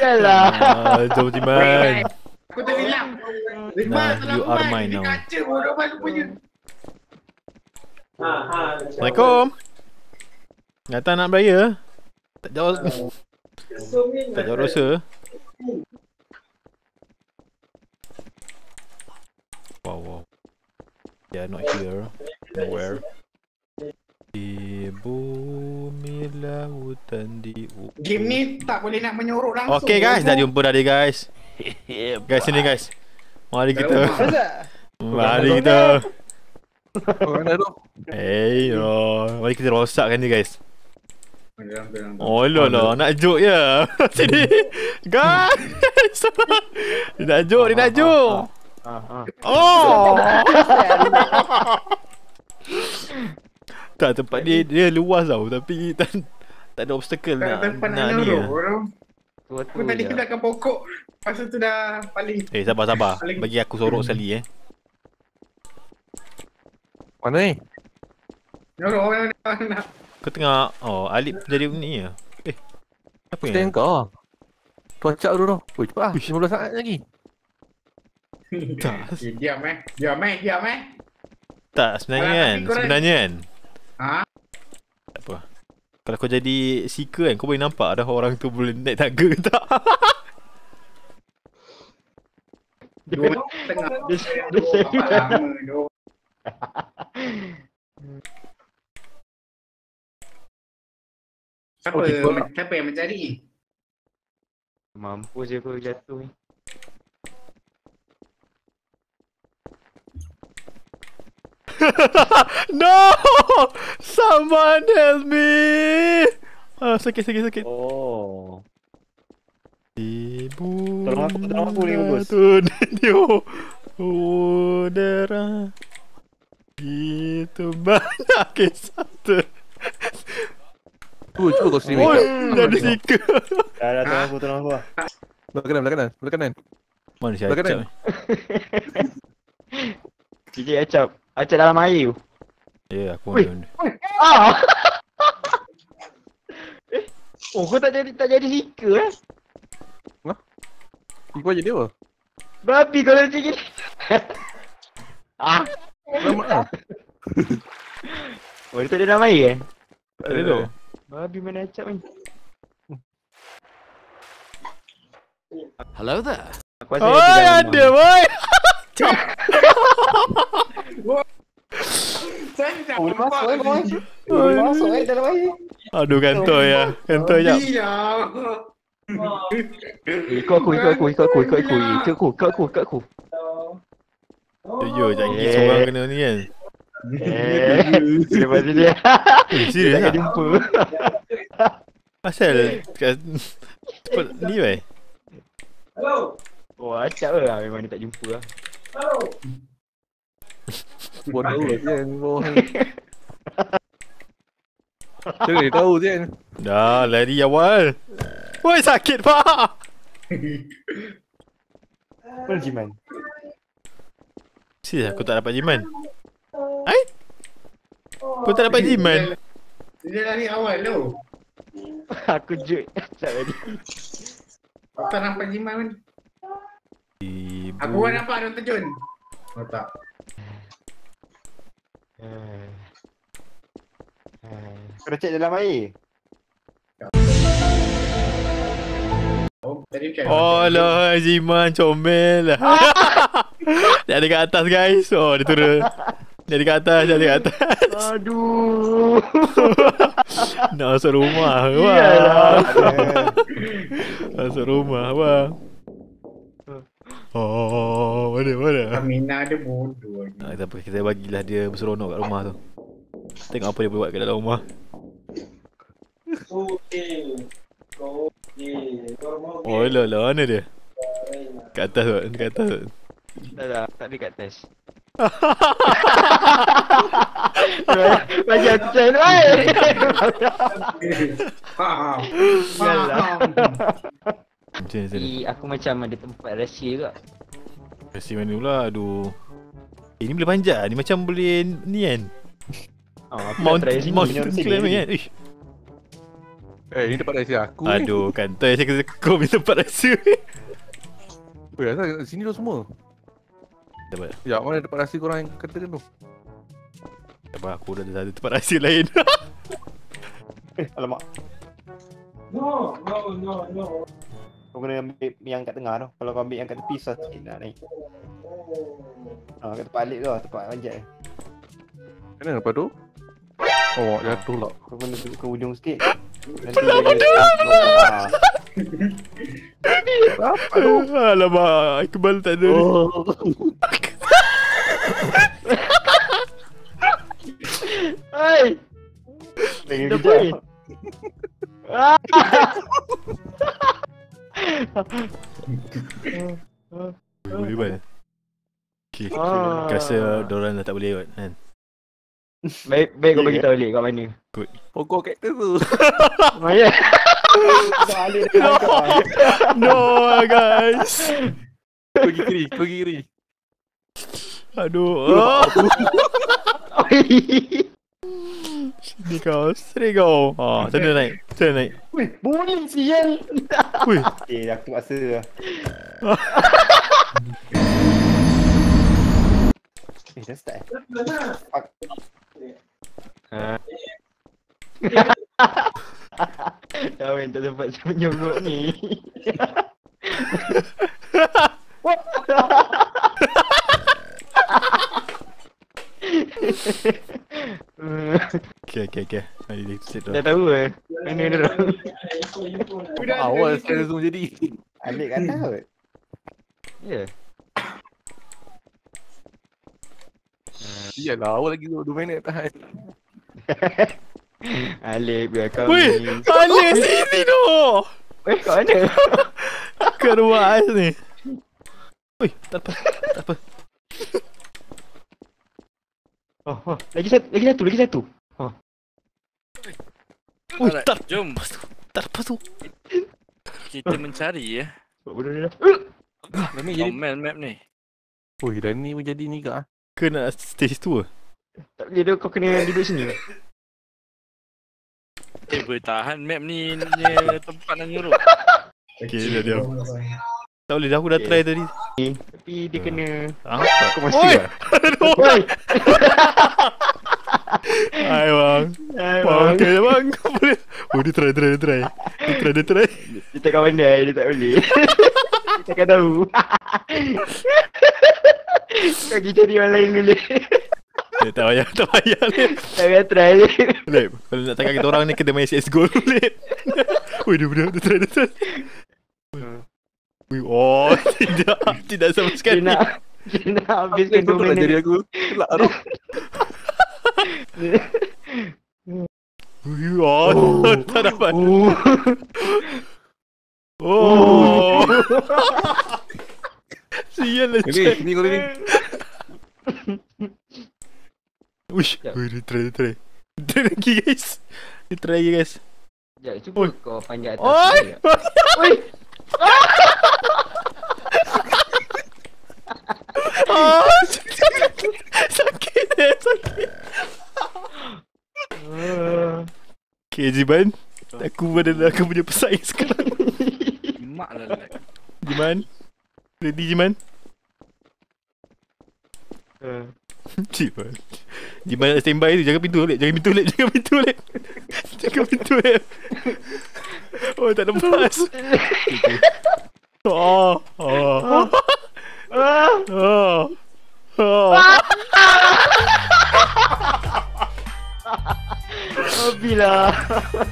Yalah. Ah, jom Jiman. Aku tak bilang. Nah, you are mine now. kaca bodoh rupanya. Assalamualaikum. Datang nak beraya. Tak jawab tak jawab dosa. Wow wow. They are not here. Nowhere. Di bumi lautan di Game ni tak boleh nak menyorok langsung. Okay guys, dah jumpa dah dia guys. Guys sini guys. Mari kita. Mari kita. Tu. Hey yo. Mari kita rosakkan dia guys. Oh lah lah nak joke ya. Sini. Guys. dia nak joke, dia nak joke. Ah, ah. Oh. tak tempat dia dia luas tau tapi tak tak ada obstacle Tak nak ada tempat nak ni. nyorok. lah. Tu Aku tadi je. belakang pokok. Pasal tu dah paling. Eh sabar sabar. Paling- Bagi aku sorok sekali eh. Mana ni? Orang nak. nak. Kau tengah oh Alip jadi ni ya. Eh. Apa Stand yang? kau. Tuacak dulu tu. Ui cepat lah. 15 saat lagi. Tak. Eh, Diam eh. Diam eh. Diam eh. Tak sebenarnya Alah, kan. korang- Sebenarnya kan. Ha? Tak apa. Kalau kau jadi seeker kan kau boleh nampak dah orang tu boleh naik tangga ke tak. Dua tengah. Dia lama tu. Siapa, Oh, siapa yang mencari? Mampu je aku jatuh ni. no! Someone help me! Ah, sakit sakit sakit. Oh. Ibu Tolong aku, tolong aku ni, Bagus. Tunio Udara Gitu banyak kisah ter Tu cuba kau stream Oh, ni. jadi seeker Dah dah tolong aku tolong aku. lah. Belah kanan, belah kanan. Belah kanan. Mana si Belakang Acap ni. DJ Acap. Acap dalam air tu. Ya, aku Weh. mana Ah. eh. Oh, kau tak jadi tak jadi seeker eh? Ikut aja dia apa? Babi kau macam gini. ah. Lama lah. Oh, dia tak ada dalam air eh? Tak ada tu Babi mana Acap ni? Hello there. Aku rasa Oh, ada boy Masuk eh, boy. masuk eh dalam air. Aduh kantoi ya Kantoi jap Diam. Eh, ikut aku, ikut aku, ikut aku, ikut aku, ikut aku, ikut aku, ikut aku. Tujuh jangan Eh. yeah. seorang kena ni kan Eh, lepas dia. Eh serius tak? jumpa. Pasal kat- Cepat ni weh Oh, acap lah memang dia tak jumpa lah. Bodoh Zen. Bodoh. Jangan dia tahu Zen. Dah lari awal Woi sakit pak Mana Jiman? Serius aku tak dapat jiman Hai? Kau tak dapat jiman? Dia lari awal tu. Aku jut acap tadi. Aku tak nampak jimat pun. Aku pun nampak dia terjun. Oh tak. Eh. Kau dah check dalam air? Oh, tadi kan. Oh lah Jiman comel Dia ada kat atas guys Oh dia turun Dia ada kat atas Dia ada kat atas Aduh. Nak masuk rumah Iyalah. Wah Masuk rumah Wah Oh Mana mana Amina ada bodoh. Ah, tak apa, kita bagilah dia berseronok kat rumah tu Tengok apa dia buat kat dalam rumah Oh lah lah mana dia? Kat atas tu, kat atas tu Tak tak, tak ada kat test. Bagi aku channel air. Faham. Faham. Macam ni ni Tapi aku macam ada tempat rahsia juga. Kasi mana pula, aduh Eh, ni boleh panjat. Ni macam boleh ni kan. Oh, Mount Mount climb kan. Ish. Eh, ni tempat rahsia aku ni. Aduh, kantor saya kata kau minta tempat rasa. Weh, asal kat sini tu semua. Dapat. Ya, mana tempat rahsia korang yang katakan tu? Apa, aku dah ada tempat rahsia lain. Eh, alamak. No, no, no, no. Kau kena ambil yang kat tengah tu. Kalau kau ambil yang kat tepi, susah sikit nak naik. Ha, kat tempat alik tu lah, tempat panjat. Mana lepas tu? Oh, jatuh lah. Kau kena duduk ke ujung sikit. Nanti dia Apa tu? Alamak, Iqbal tak ada. Oh. Hai! Pengen Dah kejap. boleh. Ah! Boleh buat. Okay. Ah. Rasa diorang dah tak boleh buat kan. Baik, baik kau bagi tahu Lik kat mana. Pokok kaktus tu. Maya. Kau. No guys. Pergi kiri, pergi kiri. Aduh. Oh. Sini kau. Sini kau. Ha, macam mana naik? Macam mana naik? Weh, boleh sial. Wih. Eh, aku rasa lah. Eh, dah start eh? Fuck. Ha. Kau yang tak sempat senyum ni. Okay, okay, okay. Mari dia sit Dah down. tahu eh? Mana dia orang? Awal sekali semua jadi. Alik kat atas kot. Ya. Iyalah, awal lagi 2 minit tahan. Alik biar kau Wih, ni. mana sini tu? Eh, kat mana? Keruas ni. Wih, tak apa. Tak apa. Oh, oh. Lagi satu, lagi satu, lagi satu. Wih, Alright, tak Jom lepas tu. Tak lepas tu. kita mencari ya. Buat bodoh dia dah. Dah ni jadi. Man map ni. Oi, dah ni pun jadi ni kak. Ke nak stage tu ke? Tak boleh tu kau kena duduk sini. Eh bertahan map ni ni tempat nak nyuruh. Okay, dah diam. Tak boleh dah aku dah try tadi. Tapi dia kena Ah, Aku mesti Oi! lah. Oi. Hai bang. Hai, Bang, bang. okay bang. Kau boleh. Oh, dia try, dia try, dia try. Dia try, dia try. Dia tak kawan dia, dia tak boleh. Dia takkan tahu. Kau pergi cari orang lain dulu. Eh, tak payah, tak payah. Lip. Tak payah try ni. Lip, kalau nak tangkap kita orang ni, kena main CSGO dulu, Lip. Wih, dia, dia, dia try, dia try. Wih, oh, tidak. Tidak sama Dia sekali. nak dia nak habiskan Kau 2 tak jadi minit. aku. Kelak oh, tak dapat. Oh. Sial lah, Ni, Cik. ni kau ni. Wish, wih, dia try, dia try. Dia lagi, guys. Dia try lagi, guys. Sekejap, cuba kau panjat atas. Oi! Oi! Ah, sakit. Sakit, eh, sakit. Ah. Okay, Jiman. Aku adalah aku punya pesaing sekarang. Mak lah. Jiman. Ready, Jiman? Jiman. Jiman nak standby tu. Jaga pintu, Lek. Jaga pintu, Lek. Jaga pintu, Lek. Jaga pintu, Lek. Oh, tak lepas. Okay. Oh, 哈 哈